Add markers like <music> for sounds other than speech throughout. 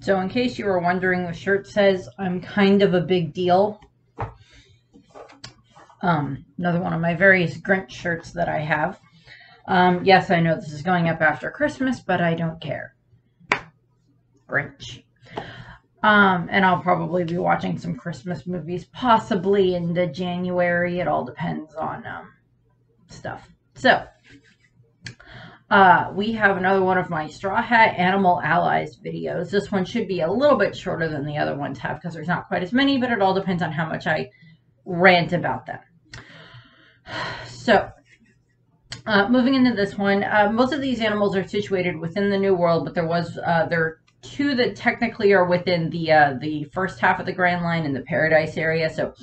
So in case you were wondering, the shirt says, I'm kind of a big deal. Um, another one of my various Grinch shirts that I have. Um, yes, I know this is going up after Christmas, but I don't care. Grinch. Um, and I'll probably be watching some Christmas movies, possibly into January. It all depends on um, stuff. So, uh, we have another one of my Straw Hat Animal Allies videos. This one should be a little bit shorter than the other ones have because there's not quite as many, but it all depends on how much I rant about them. <sighs> So, uh, moving into this one, uh, most of these animals are situated within the New World, but there was uh, there are two that technically are within the uh, the first half of the Grand Line in the Paradise area. So,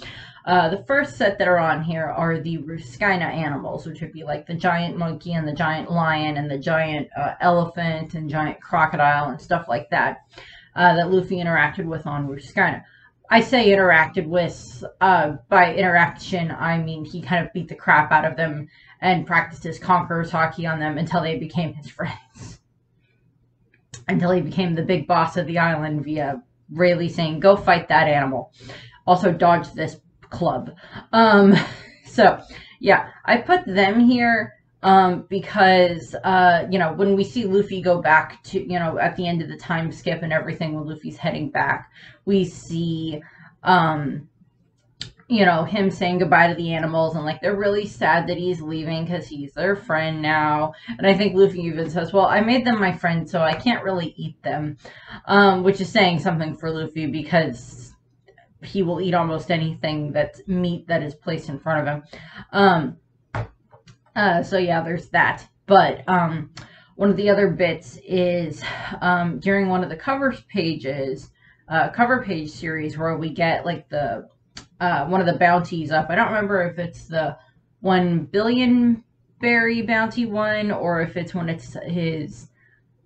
uh, the first set that are on here are the Rusukaina animals, which would be like the giant monkey and the giant lion and the giant uh, elephant and giant crocodile and stuff like that that Luffy interacted with on Rusukaina. I say interacted with, uh, by interaction, I mean he kind of beat the crap out of them and practiced his conqueror's haki on them until they became his <laughs> friends. until he became the big boss of the island via Rayleigh saying, go fight that animal. Also dodge this club. Um, <laughs> so, yeah, I put them here um, because uh, you know when we see Luffy go back to you know at the end of the time skip and everything when Luffy's heading back, we see um, you know him saying goodbye to the animals and like they're really sad that he's leaving because he's their friend now. And I think Luffy even says, "Well, I made them my friend, so I can't really eat them," um, which is saying something for Luffy because he will eat almost anything that's meat that is placed in front of him. Um, uh, so yeah, there's that. But um, one of the other bits is um, during one of the cover pages, uh, cover page series where we get like the uh, one of the bounties up. I don't remember if it's the one billion berry bounty one or if it's when it's his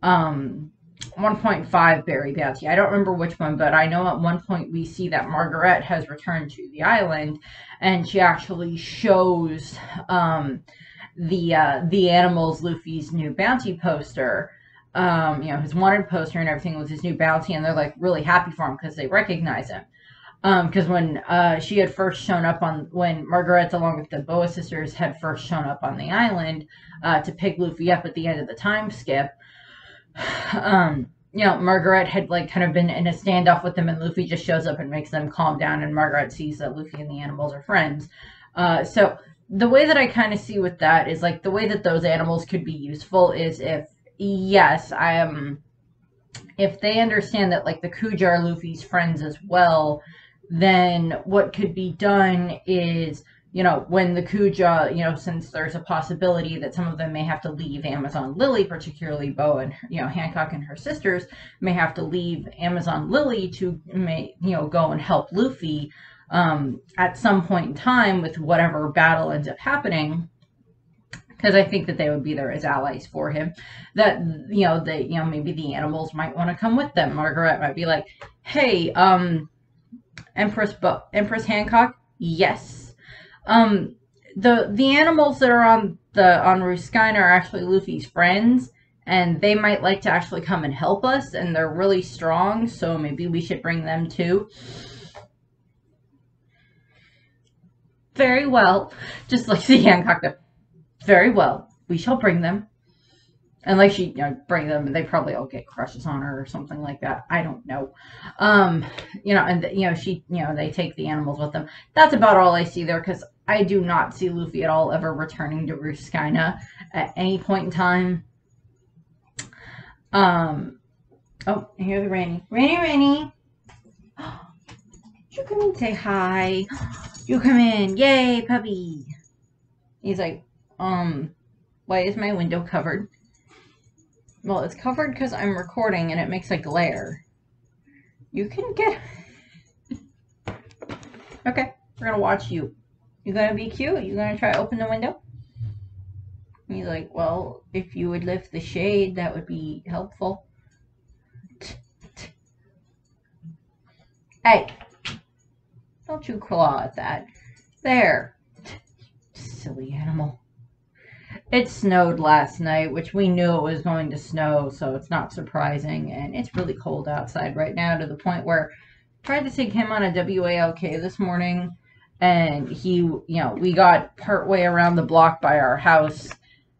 um 1.5 berry bounty. I don't remember which one, but I know at one point we see that Margaret has returned to the island and she actually shows um the uh, the animals Luffy's new bounty poster. Um, you know, his wanted poster and everything with his new bounty, and they're like really happy for him because they recognize him. Because um, when uh, she had first shown up on, when Margaret, along with the Boa sisters, had first shown up on the island uh, to pick Luffy up at the end of the time skip, um, you know, Margaret had like kind of been in a standoff with them, and Luffy just shows up and makes them calm down, and Margaret sees that Luffy and the animals are friends. Uh, so the way that I kind of see with that is like the way that those animals could be useful is if yes, I am if they understand that like the Kuja are Luffy's friends as well, then what could be done is you know when the Kuja, you know, since there's a possibility that some of them may have to leave Amazon Lily, particularly Bo and you know Hancock and her sisters may have to leave Amazon Lily to may you know go and help Luffy um, at some point in time with whatever battle ends up happening because I think that they would be there as allies for him. That you know, they you know maybe the animals might want to come with them. Margaret might be like, "Hey, um, Empress Bo- Empress Hancock, yes." Um, the the animals that are on the on Rusukaina are actually Luffy's friends, and they might like to actually come and help us, and they're really strong, so maybe we should bring them too. Very well. Just like the Hancock. Very well. We shall bring them. Like she, you know, bring them, they probably all get crushes on her or something like that. I don't know. Um, you know, and you know, she, you know, they take the animals with them. That's about all I see there because I do not see Luffy at all ever returning to Rusukaina at any point in time. Um, oh, here's the Rainy. Rainy, Rainy. <gasps> You come and say hi. <gasps> You come in. Yay, puppy. He's like, um, why is my window covered? Well, it's covered because I'm recording and it makes a glare. You can get... <laughs> okay, we're gonna watch you. You gonna be cute? You gonna try to open the window? he's like, well, if you would lift the shade, that would be helpful. <laughs> Hey, don't you claw at that. There. Silly animal. It snowed last night, which we knew it was going to snow, so it's not surprising. And it's really cold outside right now to the point where I tried to take him on a WALK this morning, and he, you know, we got partway around the block by our house,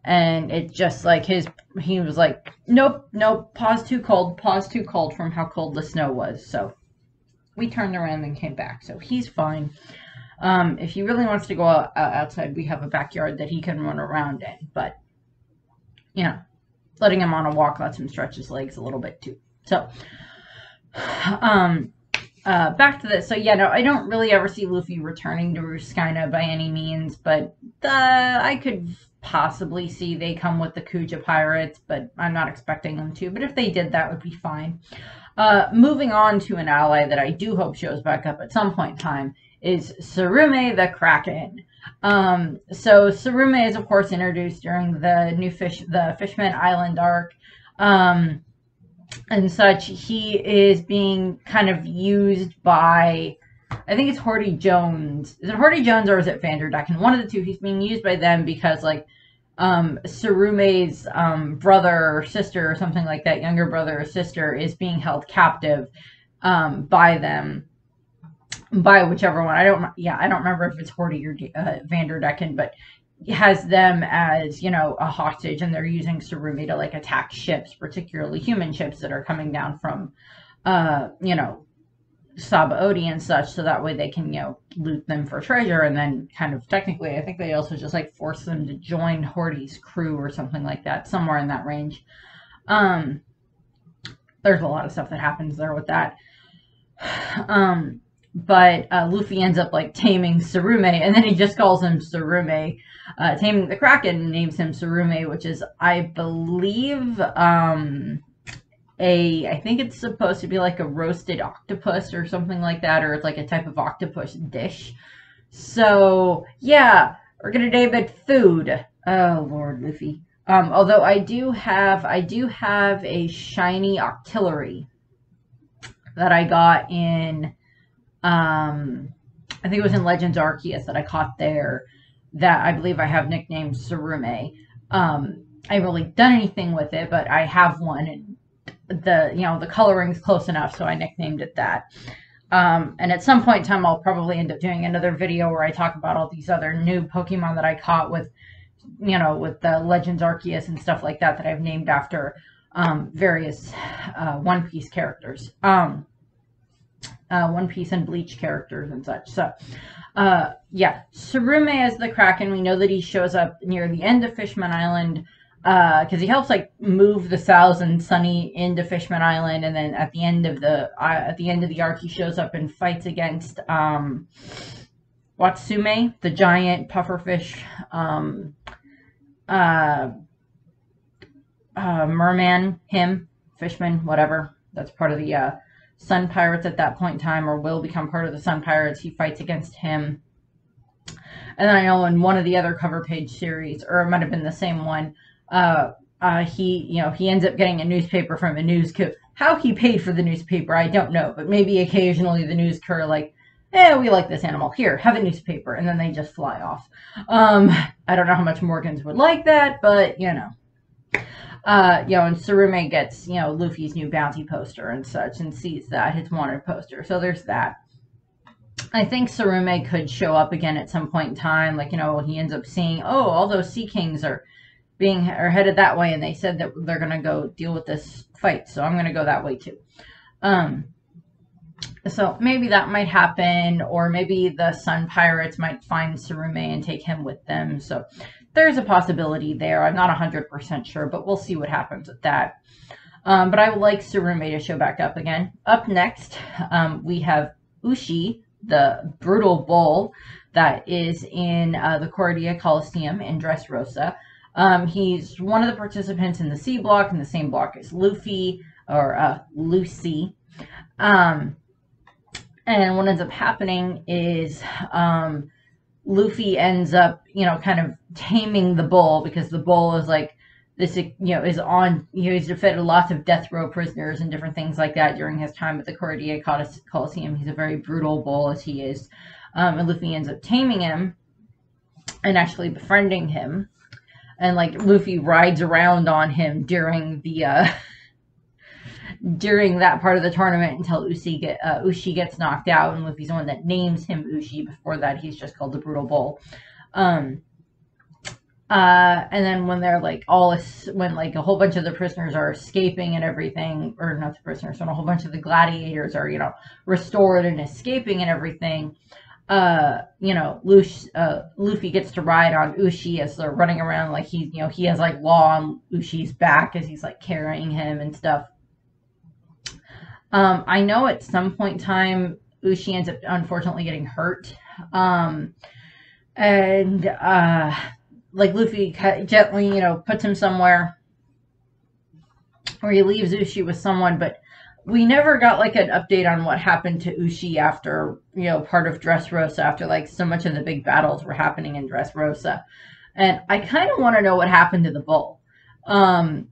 and it just like his, he was like, nope, nope, pause too cold, pause too cold from how cold the snow was. So we turned around and came back, so he's fine. Um, if he really wants to go out, outside, we have a backyard that he can run around in. But, you know, letting him on a walk lets him stretch his legs a little bit too. So, um, uh, back to this. So, yeah, no, I don't really ever see Luffy returning to Rusukaina by any means, but uh, I could possibly see they come with the Kuja pirates, but I'm not expecting them to. But if they did, that would be fine. Uh, moving on to an ally that I do hope shows back up at some point in time is Surume the Kraken. Um, so Surume is of course introduced during the new fish, the Fishman Island arc, um, and such. He is being kind of used by, I think it's Hody Jones. Is it Hody Jones or is it Vanderdecken? One of the two. He's being used by them because like um, Surume's um, brother or sister or something like that, younger brother or sister, is being held captive um, by them by whichever one. I don't, yeah, I don't remember if it's Hody or uh, Vanderdecken, but has them as, you know, a hostage and they're using Surume to like attack ships, particularly human ships that are coming down from, uh, you know, Sabaody and such, so that way they can, you know, loot them for treasure and then kind of technically, I think they also just like force them to join Hody's crew or something like that, somewhere in that range. Um, there's a lot of stuff that happens there with that. <sighs> Um, but uh, Luffy ends up like taming Surume, and then he just calls him Surume. Uh, taming the Kraken names him Surume, which is, I believe, um, a I think it's supposed to be like a roasted octopus or something like that, or it's like a type of octopus dish. So yeah, we're gonna name it food. Oh Lord, Luffy. Um, although I do have I do have a shiny octillery that I got in um, I think it was in Legends Arceus that I caught there that I believe I have nicknamed Surume. Um, I haven't really done anything with it, but I have one and the, you know, the coloring's close enough, so I nicknamed it that. Um, and at some point in time, I'll probably end up doing another video where I talk about all these other new Pokemon that I caught with, you know, with the Legends Arceus and stuff like that that I've named after um, various uh, One Piece characters. Um, uh, One Piece and Bleach characters and such. So, uh, yeah, Surume is the Kraken. We know that he shows up near the end of Fishman Island because uh, he helps like move the Thousand Sunny into Fishman Island, and then at the end of the uh, at the end of the arc, he shows up and fights against um, Wadatsumi, the giant pufferfish, um, uh, uh, merman, him, fishman, whatever. That's part of the Sun Pirates at that point in time or will become part of the Sun Pirates. He fights against him. And then I know in one of the other cover page series, or it might have been the same one, uh, uh, he, you know, he ends up getting a newspaper from a News Coo. How he paid for the newspaper, I don't know, but maybe occasionally the news crew like, eh, we like this animal. Here, have a newspaper, and then they just fly off. Um, I don't know how much Morgans would like that, but you know uh, you know, and Surume gets, you know, Luffy's new bounty poster and such and sees that, his wanted poster. So there's that. I think Surume could show up again at some point in time. Like, you know, he ends up seeing, oh, all those Sea Kings are being, are headed that way. And they said that they're going to go deal with this fight. So I'm going to go that way too. Um, so maybe that might happen, or maybe the Sun Pirates might find Surume and take him with them. So there's a possibility there. I'm not 100% sure, but we'll see what happens with that. Um, but I would like Surume to show back up again. Up next, um, we have Ucy, the brutal bull that is in uh, the Corrida Colosseum in Dressrosa. Um, he's one of the participants in the C block, in the same block as Luffy, or uh, Lucy. Um, and what ends up happening is um, Luffy ends up, you know, kind of taming the bull because the bull is like this, you know, is on, you know, he's defended lots of death row prisoners and different things like that during his time at the Corrida Colosseum. He's a very brutal bull as he is. Um, and Luffy ends up taming him and actually befriending him. and like Luffy rides around on him during the uh <laughs> during that part of the tournament until Ucy get uh, Ucy gets knocked out, and Luffy's the one that names him Ucy. Before that, he's just called the Brutal Bull. Um, uh, and then when they're like all when like a whole bunch of the prisoners are escaping and everything, or not the prisoners, when a whole bunch of the gladiators are you know restored and escaping and everything, uh, you know, uh, Luffy gets to ride on Ucy as they're running around like he's you know he has like law on Ucy's back as he's like carrying him and stuff. Um, I know at some point in time Ucy ends up unfortunately getting hurt. Um, and uh like Luffy gently, you know, puts him somewhere or he leaves Ucy with someone, but we never got like an update on what happened to Ucy after, you know, part of Dressrosa after like so much of the big battles were happening in Dressrosa. And I kind of want to know what happened to the bull. Um,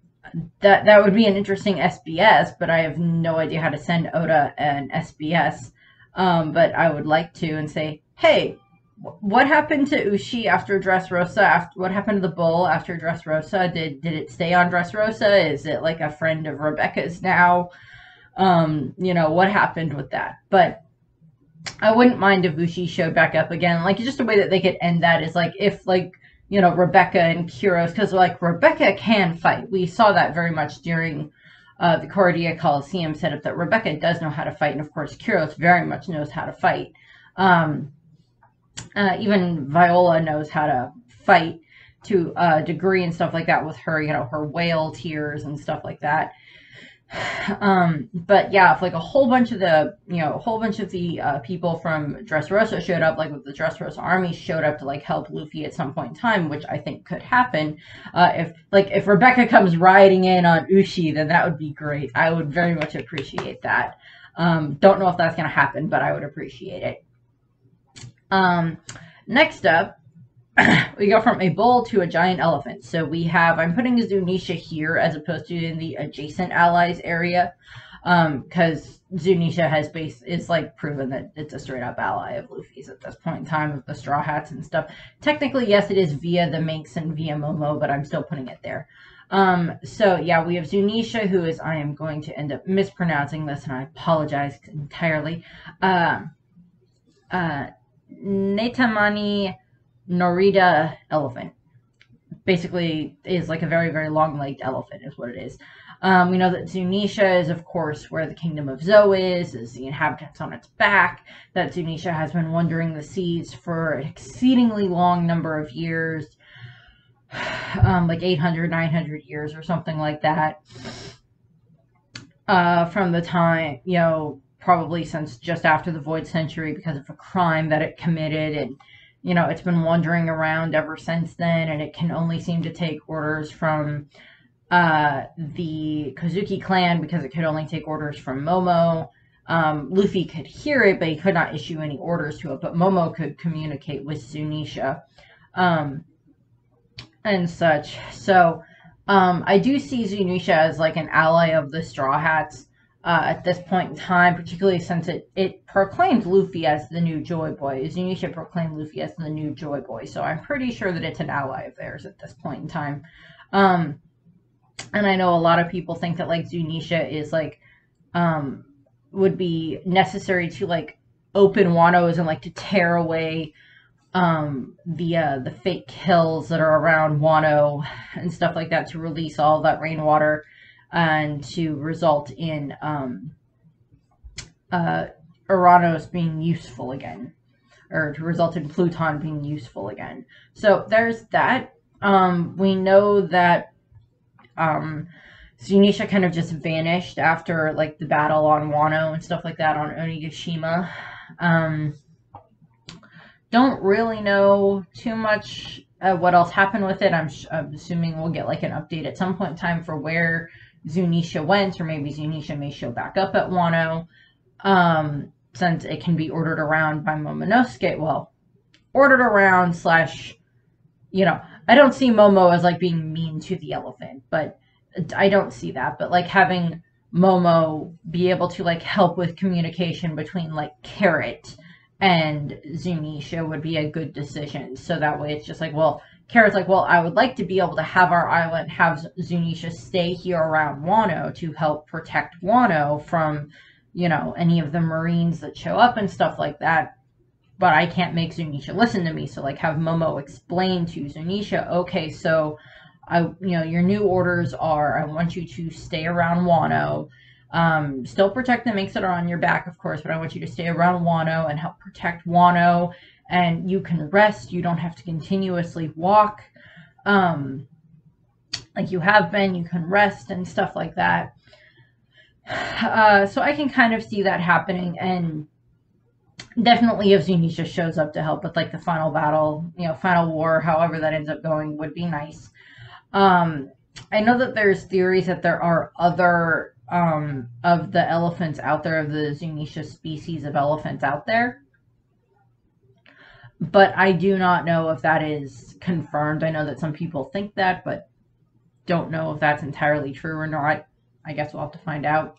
that that would be an interesting SBS, but I have no idea how to send Oda an SBS. Um, but I would like to and say, hey, what happened to Ucy after Dressrosa? After what happened to the bull after Dressrosa? Did did it stay on Dressrosa? Is it like a friend of Rebecca's now? Um, you know what happened with that? But I wouldn't mind if Ucy showed back up again. Like just a way that they could end that is like if like you know Rebecca and Kyros because like Rebecca can fight. We saw that very much during uh, the Corrida Colosseum setup that Rebecca does know how to fight, and of course Kyros very much knows how to fight. Um, uh, even Viola knows how to fight to a degree and stuff like that with her, you know, her whale tears and stuff like that. Um, but yeah, if like a whole bunch of the, you know, a whole bunch of the uh, people from Dressrosa showed up, like with the Dressrosa army showed up to like help Luffy at some point in time, which I think could happen. Uh, if like if Rebecca comes riding in on Ucy, then that would be great. I would very much appreciate that. Um, don't know if that's gonna happen, but I would appreciate it. Um, next up, <clears throat> we go from a bull to a giant elephant. So we have, I'm putting Zunisha here as opposed to in the adjacent allies area. Because um, Zunisha has base is like proven that it's a straight up ally of Luffy's at this point in time with the Straw Hats and stuff. Technically, yes, it is via the Minks and via Momo, but I'm still putting it there. Um, so yeah, we have Zunisha, who is, I am going to end up mispronouncing this, and I apologize entirely. Uh, uh, Netamani Norida elephant. Basically, is like a very, very long-legged elephant, is what it is. Um, we know that Zunisha is, of course, where the kingdom of Zou is, is the inhabitants on its back, that Zunisha has been wandering the seas for an exceedingly long number of years, <sighs> um, like 800, 900 years or something like that. Uh, from the time, you know, probably since just after the Void Century because of a crime that it committed. And, you know, it's been wandering around ever since then, and it can only seem to take orders from uh, the Kozuki clan because it could only take orders from Momo. Um, Luffy could hear it, but he could not issue any orders to it. But Momo could communicate with Zunisha um, and such. So um, I do see Zunisha as like an ally of the Straw Hats uh, at this point in time, particularly since it, it proclaimed Luffy as the new Joy Boy. Zunisha proclaimed Luffy as the new Joy Boy, so I'm pretty sure that it's an ally of theirs at this point in time. Um, and I know a lot of people think that like Zunisha is like um, would be necessary to like open Wano's and like to tear away um, the uh, the fake hills that are around Wano and stuff like that to release all that rainwater and to result in um, uh, Uranus being useful again, or to result in Pluton being useful again. So there's that. Um, we know that um, kind of just vanished after like the battle on Wano and stuff like that on Onigashima. Um, don't really know too much uh, what else happened with it. I'm, I'm, assuming we'll get like an update at some point in time for where Zunisha went, or maybe Zunisha may show back up at Wano, um, since it can be ordered around by Momonosuke. Well, ordered around slash, you know, I don't see Momo as like being mean to the elephant, but I don't see that. But like having Momo be able to like help with communication between like Carrot and Zunisha would be a good decision. So that way it's just like, well, Kara's like, well, I would like to be able to have our island have Zunisha stay here around Wano to help protect Wano from, you know, any of the Marines that show up and stuff like that. But I can't make Zunisha listen to me. So like have Momo explain to Zunisha, okay, so I you know, your new orders are I want you to stay around Wano. Um, still protect the minks that are on your back, of course, but I want you to stay around Wano and help protect Wano and you can rest. You don't have to continuously walk um, like you have been. You can rest and stuff like that. Uh, so I can kind of see that happening, and definitely if Zunisha shows up to help with like the final battle, you know, final war, however that ends up going, would be nice. Um, I know that there's theories that there are other um, of the elephants out there, of the Zunisha species of elephants out there but I do not know if that is confirmed. I know that some people think that, but don't know if that's entirely true or not. I guess we'll have to find out.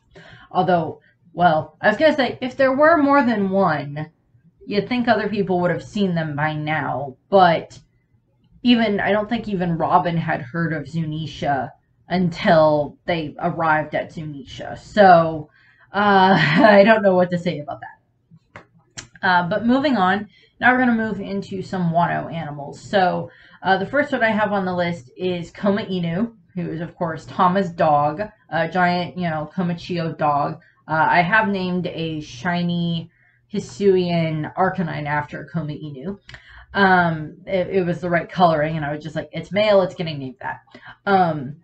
Although, well, I was going to say, if there were more than one, you'd think other people would have seen them by now, but even, I don't think even Robin had heard of Zunisha until they arrived at Zunisha. So, uh, <laughs> I don't know what to say about that. Uh, but moving on, now we're going to move into some Wano animals. So uh, the first one I have on the list is Koma Inu, who is, of course, Tama's dog, a giant, you know, Komachiyo dog. Uh, I have named a shiny Hisuian Arcanine after Koma Inu. Um, it, it, was the right coloring, and I was just like, it's male, it's getting named that. Um,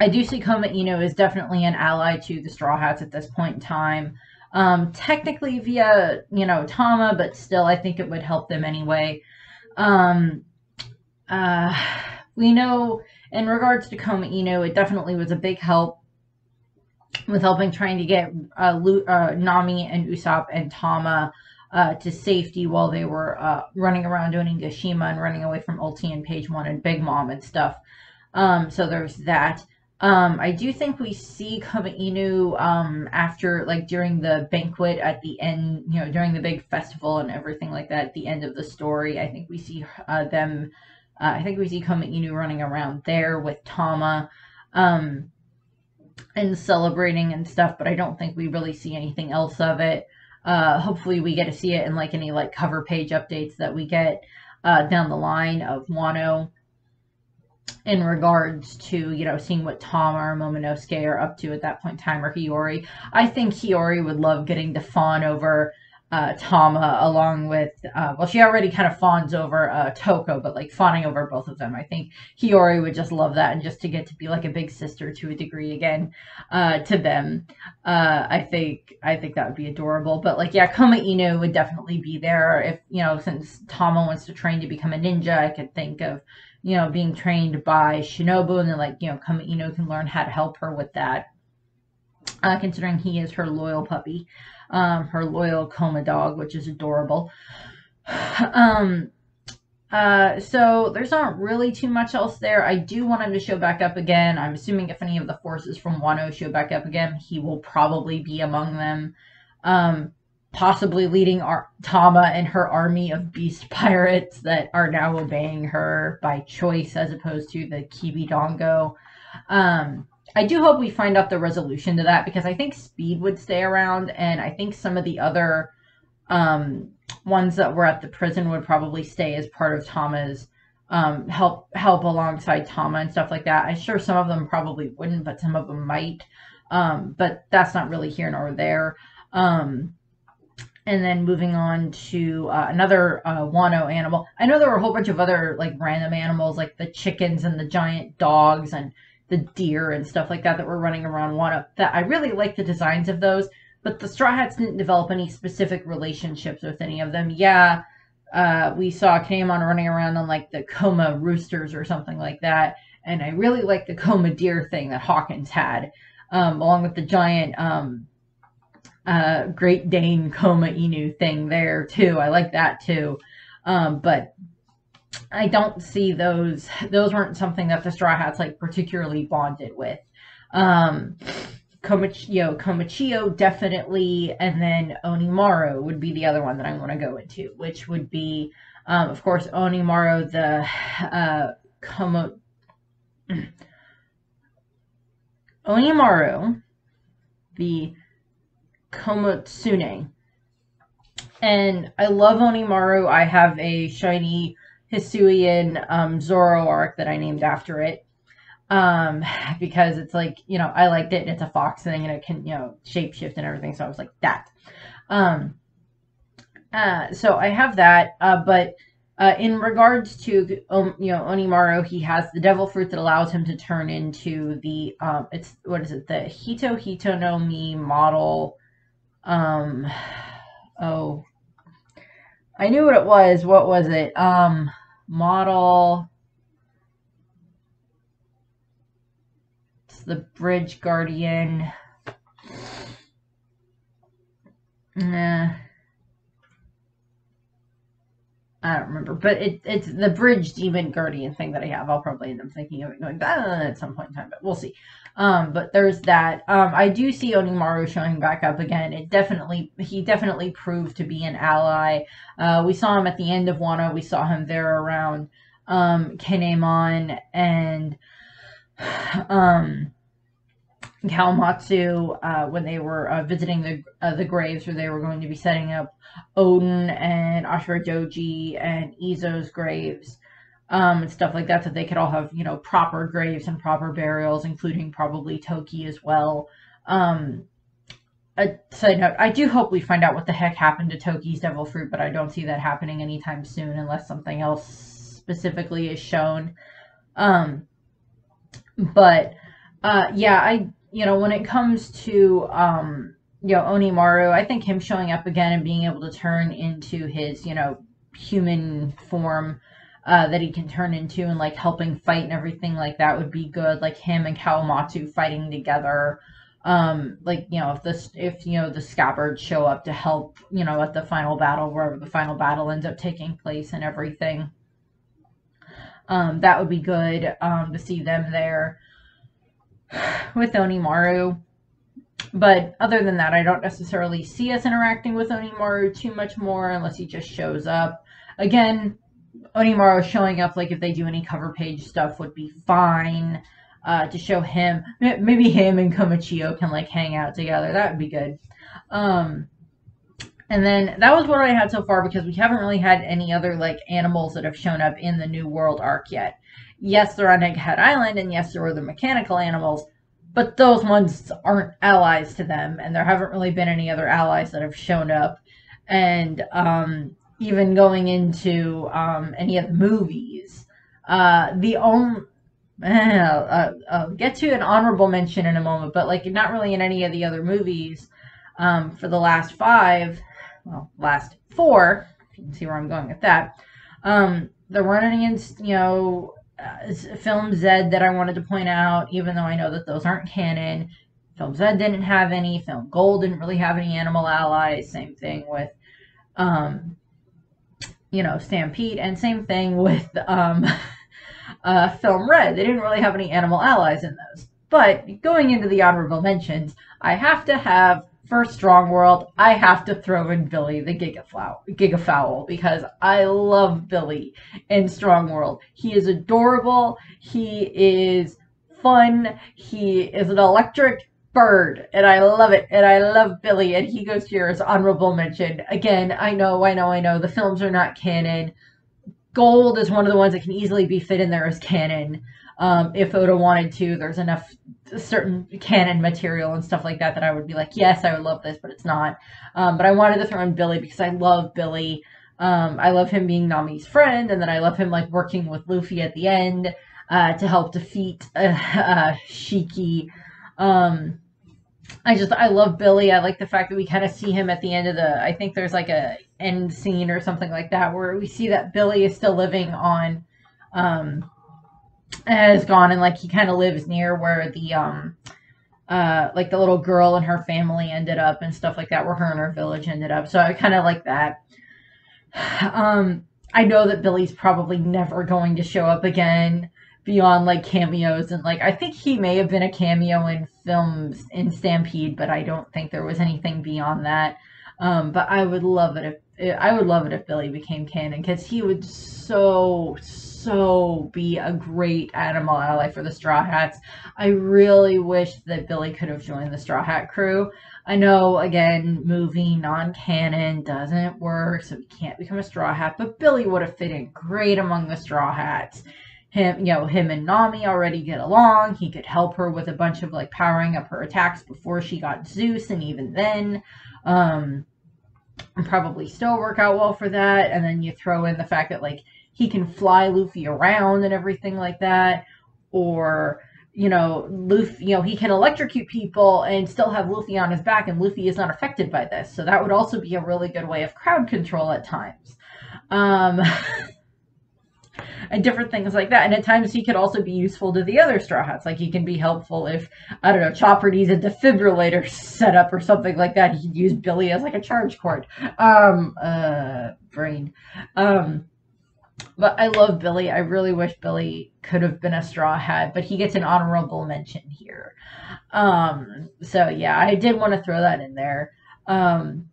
I do see Koma Inu is definitely an ally to the Straw Hats at this point in time um, technically via, you know, Tama, but still I think it would help them anyway. Um, uh, we know in regards to Koma Inu, it definitely was a big help with helping trying to get uh, Lu- uh, Nami and Usopp and Tama uh, to safety while they were uh, running around doing Gashima and running away from Ulti and Page One and Big Mom and stuff. Um, so there's that. Um, I do think we see Inu um, after, like, during the banquet at the end, you know, during the big festival and everything like that, at the end of the story. I think we see uh, them, uh, I think we see Inu running around there with Tama um, and celebrating and stuff, but I don't think we really see anything else of it. Uh, hopefully, we get to see it in, like, any, like, cover page updates that we get uh, down the line of Wano in regards to, you know, seeing what Tom or Momonosuke are up to at that point in time, or Hiyori. I think Hiyori would love getting to fawn over uh, Tama along with, uh, well, she already kind of fawns over uh, Toko, but like fawning over both of them. I think Hiyori would just love that and just to get to be like a big sister to a degree again uh, to them. Uh, I think I think that would be adorable. But like, yeah, Koma Inu would definitely be there if, you know, since Tama wants to train to become a ninja, I could think of you know, being trained by Shinobu, and then like, you know, Koma Inu can learn how to help her with that. Uh, considering he is her loyal puppy, um, her loyal coma dog, which is adorable. <sighs> um, uh, so there's not really too much else there. I do want him to show back up again. I'm assuming if any of the forces from Wano show back up again, he will probably be among them. Um, possibly leading Tama and her army of beast <laughs> pirates that are now obeying her by choice as opposed to the Kibi Um, I do hope we find out the resolution to that because I think Speed would stay around, and I think some of the other um, ones that were at the prison would probably stay as part of Tama's um, help help alongside Tama and stuff like that. I'm sure some of them probably wouldn't, but some of them might. Um, but that's not really here nor there. Um, and then moving on to uh, another uh, Wano animal. I know there were a whole bunch of other like random animals, like the chickens and the giant dogs and the deer and stuff like that that were running around Wano. That I really like the designs of those, but the Straw Hats didn't develop any specific relationships with any of them. Yeah, uh, we saw Kinemon running around on like the coma roosters or something like that, and I really like the coma deer thing that Hawkins had, um, along with the giant. Um, uh, Great Dane coma Inu thing there too. I like that too. Um, but I don't see those. Those weren't something that the Straw Hats like particularly bonded with. Um, Komachiyo, Komachiyo definitely, and then Onimaru would be the other one that I want to go into, which would be Um, of course, Onimaru, the uh, Komo. <clears throat> Onimaru, the Komotsune. And I love Onimaru. I have a shiny Hisuian um, Zoroark that I named after it. Um, because it's like, you know, I liked it and it's a fox thing and it can, you know, shapeshift and everything. So I was like, that. Um, uh, so I have that. Uh, but uh, in regards to um, you know Onimaru, he has the devil fruit that allows him to turn into the um, it's what is it the Hito Hito no Mi model. Um, oh, I knew what it was. What was it? Um, model. It's the Bridge Guardian. Nah. I don't remember, but it, it's the bridge demon guardian thing that I have. I'll probably end up thinking of it going that at some point in time, but we'll see. Um, but there's that. Um, I do see Onimaru showing back up again. It definitely, he definitely proved to be an ally. Uh, we saw him at the end of Wano. We saw him there around um, Kinemon and <sighs> um, Kawamatsu uh, when they were uh, visiting the uh, the graves where they were going to be setting up Oden and Ashura Doji and Izo's graves um, and stuff like that, so they could all have you know proper graves and proper burials, including probably Toki as well. Um, a side note: I do hope we find out what the heck happened to Toki's devil fruit, but I don't see that happening anytime soon unless something else specifically is shown. Um, but uh, yeah, I you know, when it comes to um, you know Onimaru, I think him showing up again and being able to turn into his you know human form uh, that he can turn into and like helping fight and everything like that would be good. Like him and Kawamatsu fighting together. Um, like you know, if this if you know the scabbards show up to help, you know, at the final battle, wherever the final battle ends up taking place and everything. Um, that would be good um, to see them there with Onimaru. But other than that, I don't necessarily see us interacting with Onimaru too much more unless he just shows up. Again, Onimaru showing up, like if they do any cover page stuff, would be fine. Uh, to show him, maybe him and Komachiyo can like hang out together. That would be good. Um, and then that was what I had so far because we haven't really had any other like animals that have shown up in the New World arc yet yes, they're on Egghead Island, and yes, there are the mechanical animals, but those ones aren't allies to them, and there haven't really been any other allies that have shown up. And um, even going into um, any of the movies, uh, the only <laughs> uh, I'll get to an honorable mention in a moment, but like not really in any of the other movies um, for the last five, well, last four. You can see where I'm going with that. Um, there weren't any, you know, uh, film Z that I wanted to point out, even though I know that those aren't canon. Film Z didn't have any. Film Gold didn't really have any animal allies. Same thing with, um, you know, Stampede, and same thing with um, <laughs> uh, Film Red. They didn't really have any animal allies in those. But going into the honorable mentions, I have to have for Strong World, I have to throw in Billy the Gigafowl, Gigafowl because I love Billy in Strong World. He is adorable. He is fun. He is an electric bird, and I love it. And I love Billy, and he goes here as honorable mention. Again, I know, I know, I know. The films are not canon. Gold is one of the ones that can easily be fit in there as canon. Um, if Oda wanted to, there's enough certain canon material and stuff like that that I would be like, yes, I would love this, but it's not. Um, but I wanted to throw in Billy because I love Billy. Um, I love him being Nami's friend, and then I love him like working with Luffy at the end uh, to help defeat uh, <laughs> uh, Shiki. Um, I just I love Billy. I like the fact that we kind of see him at the end of the. I think there's like a end scene or something like that where we see that Billy is still living on um, has gone and like he kind of lives near where the um uh like the little girl and her family ended up and stuff like that where her and her village ended up. So i kind of like that. <sighs> Um i know that billy's probably never going to show up again beyond like cameos and like i think he may have been a cameo in films in stampede but i don't think there was anything beyond that. Um, but I would love it if I would love it if Billy became canon because he would so so be a great animal ally for the Straw Hats. I really wish that Billy could have joined the Straw Hat crew. I know, again, movie non-canon doesn't work, so he can't become a Straw Hat, but Billy would have fit in great among the Straw Hats. Him, you know, him and Nami already get along. He could help her with a bunch of like powering up her attacks before she got Zeus, and even then, um, probably still work out well for that. And then you throw in the fact that like he can fly Luffy around and everything like that. Or, you know, Luffy, you know, he can electrocute people and still have Luffy on his back, and Luffy is not affected by this. So that would also be a really good way of crowd control at times. Um, <laughs> and different things like that. And at times he could also be useful to the other Straw Hats. Like he can be helpful if, I don't know, Chopper needs a defibrillator <laughs> set up or something like that. He could use Billy as like a charge cord. Um, uh, brain. Um, but I love Billy. I really wish Billy could have been a Straw Hat, but he gets an honorable mention here. Um, so yeah, I did want to throw that in there. Um,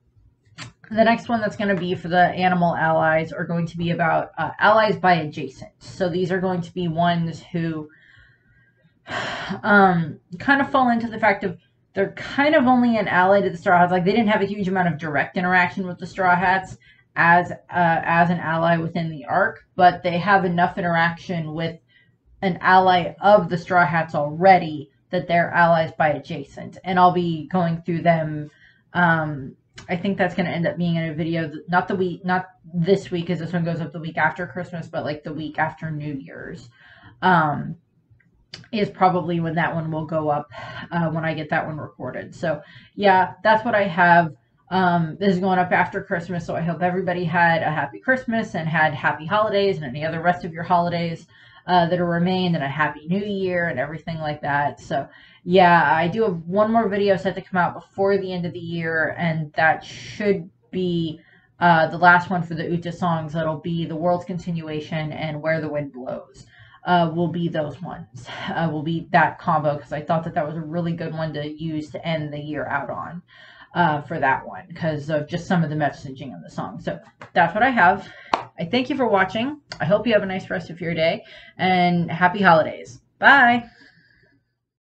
the next one that's going to be for the animal allies are going to be about uh, allies by adjacent. So these are going to be ones who um, kind of fall into the fact of they're kind of only an ally to the Straw Hats. Like they didn't have a huge amount of direct interaction with the Straw Hats as uh, as an ally within the arc, but they have enough interaction with an ally of the Straw Hats already that they're allies by adjacent. And I'll be going through them. Um, I think that's going to end up being in a video, not the week, not this week, as this one goes up the week after Christmas, but like the week after New Year's. Um, is probably when that one will go up uh, when I get that one recorded. So yeah, that's what I have. Um, this is going up after Christmas, so I hope everybody had a happy Christmas and had happy holidays and any other rest of your holidays uh, that are remained and a happy new year and everything like that. So yeah, I do have one more video set to come out before the end of the year, and that should be uh, the last one for the Uta songs. That'll be the world's continuation and where the wind blows. Uh, will be those ones. Uh, will be that combo because I thought that that was a really good one to use to end the year out on uh, for that one because of just some of the messaging in the song. So that's what I have. I thank you for watching. I hope you have a nice rest of your day and happy holidays. Bye.